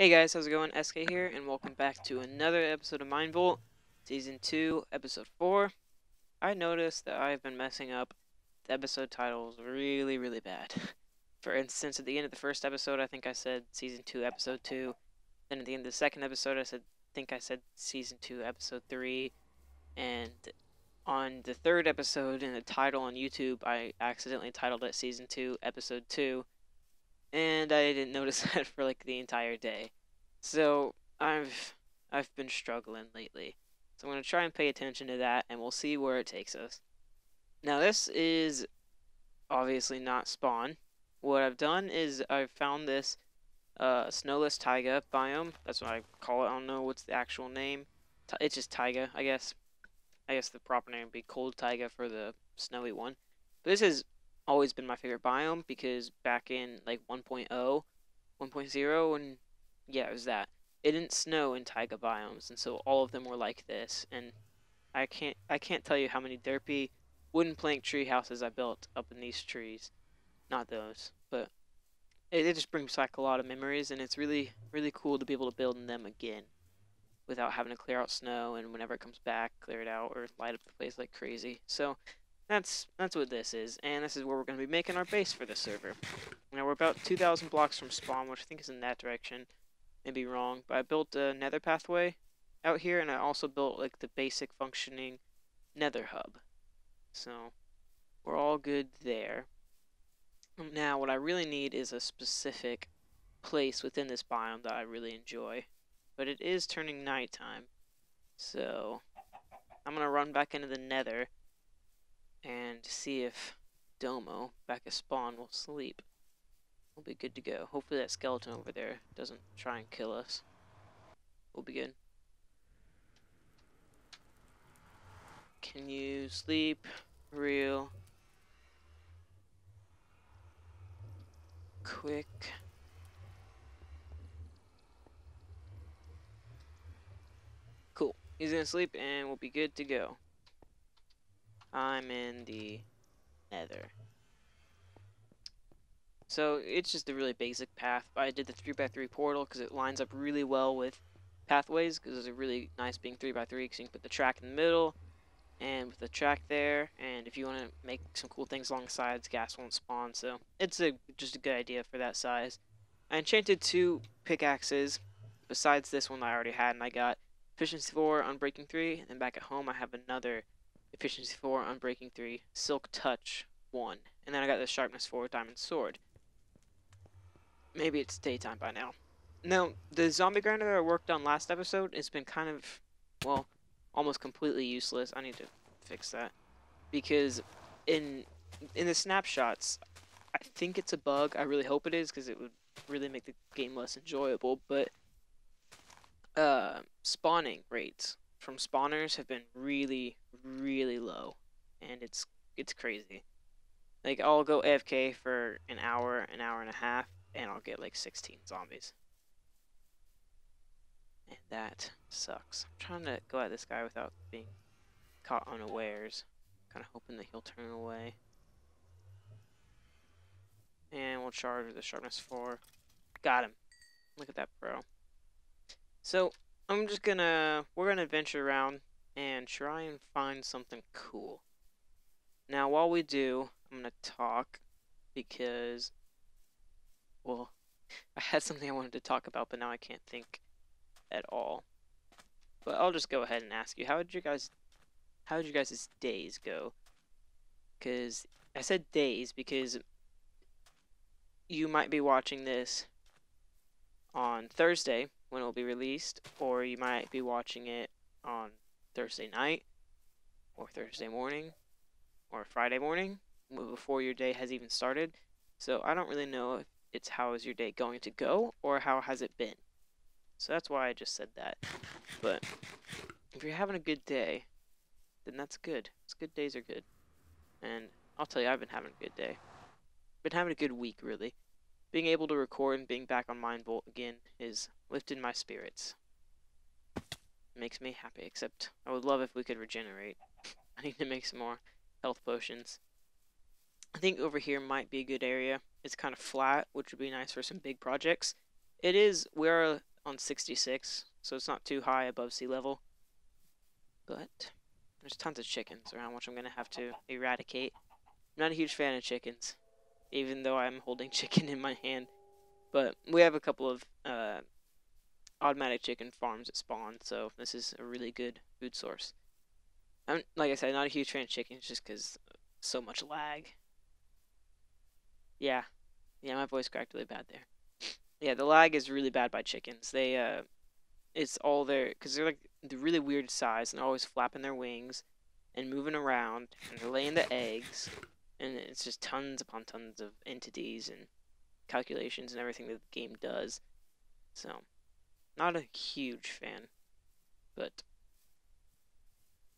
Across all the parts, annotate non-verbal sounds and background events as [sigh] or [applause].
Hey guys, how's it going? SK here, and welcome back to another episode of MineVolt, Season 2, Episode 4. I noticed that I've been messing up the episode titles really, really bad. For instance, at the end of the first episode, I think I said Season 2, Episode 2. Then at the end of the second episode, I said, think I said Season 2, Episode 3. And on the third episode in the title on YouTube, I accidentally titled it Season 2, Episode 2 and I didn't notice [laughs] that for like the entire day. So I've I've been struggling lately. So I'm gonna try and pay attention to that, and we'll see where it takes us. Now this is obviously not spawn. What I've done is I've found this uh, snowless taiga biome. That's what I call it. I don't know what's the actual name. It's just taiga, I guess. I guess the proper name would be cold taiga for the snowy one. But this is always been my favorite biome because back in like 1.0, 1.0, and yeah, it was that. It didn't snow in taiga biomes, and so all of them were like this. And I can't I can't tell you how many derpy wooden plank tree houses I built up in these trees. Not those, but it, it just brings back a lot of memories, and it's really really cool to be able to build in them again without having to clear out snow and whenever it comes back, clear it out or light up the place like crazy. So that's that's what this is, and this is where we're going to be making our base for this server. Now we're about 2,000 blocks from spawn, which I think is in that direction. Maybe wrong, but I built a nether pathway out here, and I also built like the basic functioning nether hub. So we're all good there. Now what I really need is a specific place within this biome that I really enjoy. But it is turning nighttime, so I'm going to run back into the nether and see if Domo, back at spawn, will sleep. We'll be good to go. Hopefully that skeleton over there doesn't try and kill us. We'll be good. Can you sleep? Real. Quick. Cool. He's gonna sleep and we'll be good to go. I'm in the nether. So it's just a really basic path. I did the 3x3 portal because it lines up really well with pathways because it's a really nice being 3x3 because you can put the track in the middle and with the track there and if you want to make some cool things along sides ghast won't spawn so it's a just a good idea for that size. I enchanted two pickaxes besides this one I already had and I got efficiency 4 unbreaking 3 and back at home I have another efficiency 4, unbreaking 3, silk touch 1. And then I got the sharpness 4, diamond sword. Maybe it's daytime by now. Now, the zombie grinder that I worked on last episode has been kind of, well, almost completely useless. I need to fix that. Because in in the snapshots, I think it's a bug. I really hope it is because it would really make the game less enjoyable. But uh, spawning rates from spawners have been really, really low, and it's it's crazy. Like I'll go AFK for an hour, an hour and a half, and I'll get like 16 zombies. And that sucks. I'm trying to go at this guy without being caught unawares. Kind of hoping that he'll turn away. And we'll charge with the sharpness 4. Got him. Look at that bro. So, I'm just gonna, we're gonna venture around and try and find something cool. Now, while we do, I'm gonna talk because, well, [laughs] I had something I wanted to talk about, but now I can't think at all. But I'll just go ahead and ask you, how did you guys, how did you guys' days go? Because I said days because you might be watching this on Thursday, when it will be released, or you might be watching it on Thursday night, or Thursday morning, or Friday morning, before your day has even started. So I don't really know if it's how is your day going to go, or how has it been. So that's why I just said that. But if you're having a good day, then that's good. It's good days are good. And I'll tell you, I've been having a good day. Been having a good week, really being able to record and being back on MineVolt again is lifted my spirits. makes me happy, except I would love if we could regenerate. [laughs] I need to make some more health potions. I think over here might be a good area. It's kind of flat, which would be nice for some big projects. It is, we're on 66, so it's not too high above sea level. But there's tons of chickens around, which I'm gonna have to eradicate. I'm not a huge fan of chickens, even though I'm holding [laughs] chicken in my hand. But we have a couple of uh, automatic chicken farms that spawn, so this is a really good food source. I'm like I said, not a huge fan of chickens just because so much lag. Yeah, yeah, my voice cracked really bad there. [sniffs] Yeah, the lag is really bad by chickens. They uh, it's all their because they're like the really weird size and they're always flapping their wings and moving around and they're laying the eggs and it's just tons upon tons of entities and calculations and everything that the game does. So, not a huge fan, but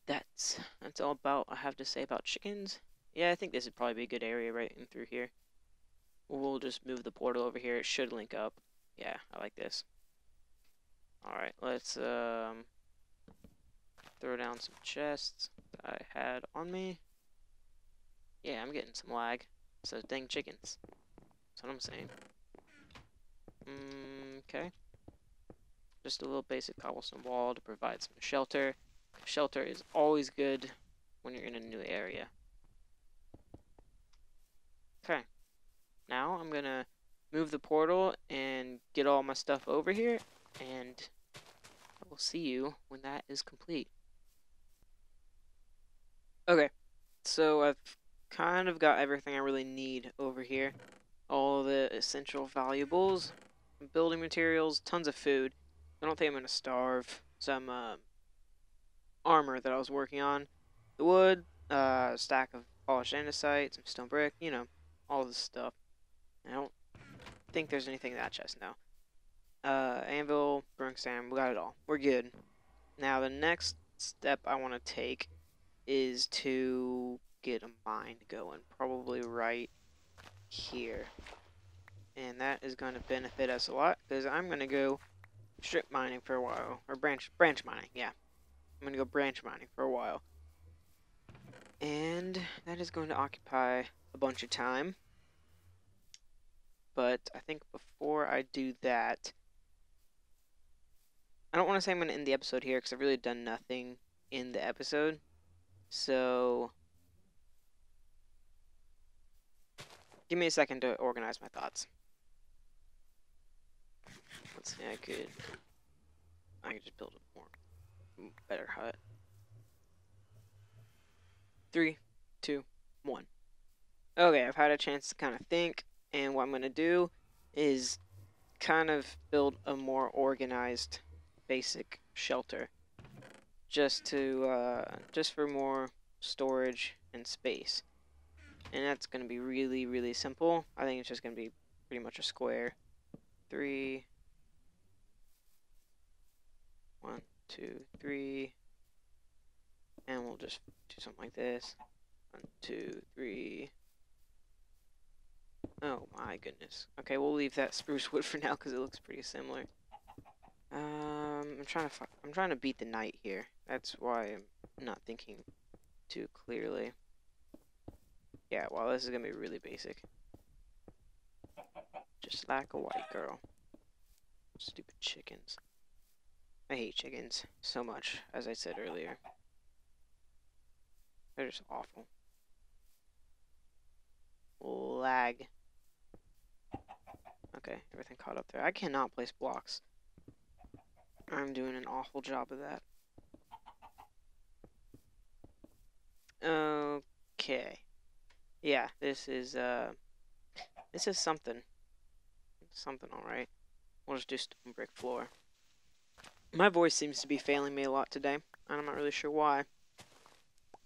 that's that's all about I have to say about chickens. Yeah, I think this would probably be a good area right in through here. We'll just move the portal over here. It should link up. Yeah, I like this. Alright, let's um throw down some chests that I had on me. Yeah, I'm getting some lag. So dang chickens. That's what I'm saying. Mm, okay. Just a little basic cobblestone wall to provide some shelter. Shelter is always good when you're in a new area. Okay. Now I'm gonna move the portal and get all my stuff over here and I will see you when that is complete. Okay, so I've kind of got everything I really need over here. All the essential valuables, building materials, tons of food. I don't think I'm going to starve. Some uh, armor that I was working on. The wood, uh, stack of polished andesite, some stone brick, you know, all this stuff. I don't think there's anything in that chest now. Uh, anvil, brewing stand, we got it all. We're good. Now the next step I want to take is to get a mine going, probably right here. And that is going to benefit us a lot, because I'm going to go strip mining for a while, or branch branch mining, yeah. I'm going to go branch mining for a while. And that is going to occupy a bunch of time. But I think before I do that, I don't want to say I'm going to end the episode here because I've really done nothing in the episode. So, give me a second to organize my thoughts. Let's see, I could, I could just build a more, better hut. Three, two, one. Okay, I've had a chance to kind of think, and what I'm going to do is kind of build a more organized basic shelter just to uh, just for more storage and space and that's gonna be really really simple. I think it's just gonna be pretty much a square. Three. One two three. And we'll just do something like this. One two three. Oh my goodness. Okay we'll leave that [laughs] spruce wood for now because it looks pretty similar. Um, I'm trying to I'm trying to beat the night here. That's why I'm not thinking too clearly. Yeah, well, this is gonna be really basic. Just like a white girl. Stupid chickens. I hate chickens so much, as I said earlier. They're just awful. Lag. Okay, everything caught up there. I cannot place blocks. I'm doing an awful job of that. Okay. Yeah, this is, uh, this is something. Something alright. We'll just do stone brick floor. My voice seems to be failing me a lot today, and I'm not really sure why.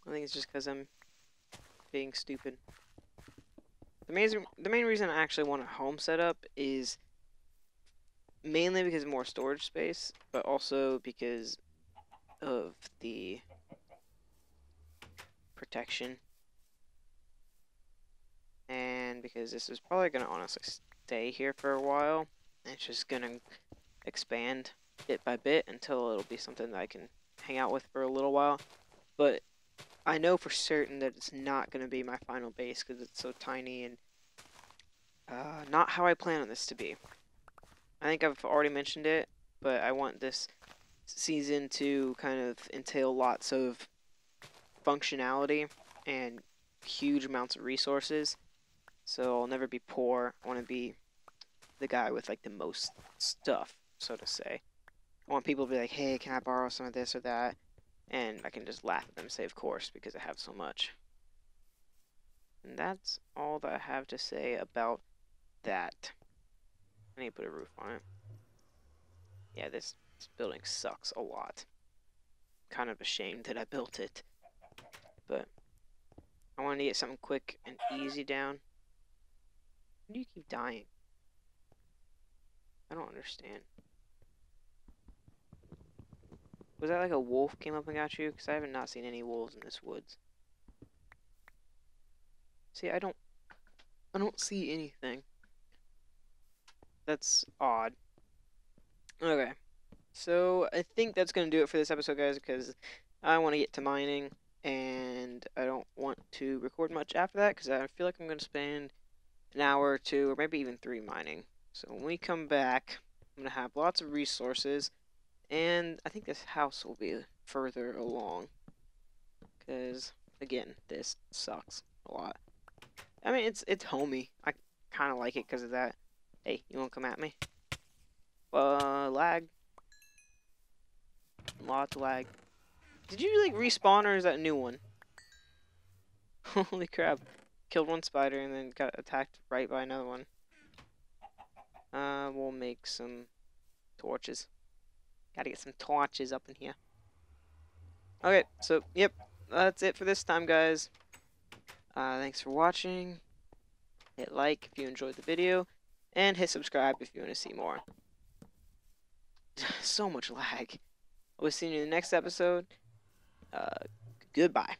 I think it's just because I'm being stupid. The main, the main reason I actually want a home setup is mainly because of more storage space, but also because of the protection. And because this is probably going to honestly stay here for a while. It's just going to expand bit by bit until it'll be something that I can hang out with for a little while. But I know for certain that it's not going to be my final base because it's so tiny and uh, not how I plan on this to be. I think I've already mentioned it but I want this season to kind of entail lots of functionality and huge amounts of resources. So I'll never be poor. I want to be the guy with like the most stuff, so to say. I want people to be like, hey, can I borrow some of this or that? And I can just laugh at them and say, of course, because I have so much. And that's all that I have to say about that. I need to put a roof on it. Yeah, this, this building sucks a lot. Kind of ashamed that I built it. But I wanted to get something quick and easy down. Do you keep dying? I don't understand. Was that like a wolf came up and got you? Because I haven't not seen any wolves in this woods. See, I don't... I don't see anything. That's odd. Okay. So, I think that's going to do it for this episode, guys, because I want to get to mining, and I don't want to record much after that, because I feel like I'm going to spend an hour or two, or maybe even three mining. So when we come back, I'm going to have lots of resources, and I think this house will be further along. Because, again, this sucks a lot. I mean, it's it's homey. I kind of like it because of that. Hey, you want to come at me? Uh, lag. Lots of lag. Did you, like, respawn, or is that a new one? [laughs] Holy crap. Killed one spider and then got attacked right by another one. Uh, we'll make some torches. Gotta get some torches up in here. Okay, so, yep, that's it for this time, guys. Uh, thanks for watching. Hit like if you enjoyed the video. And hit subscribe if you want to see more. [laughs] so much lag. We'll see you in the next episode. Uh, goodbye.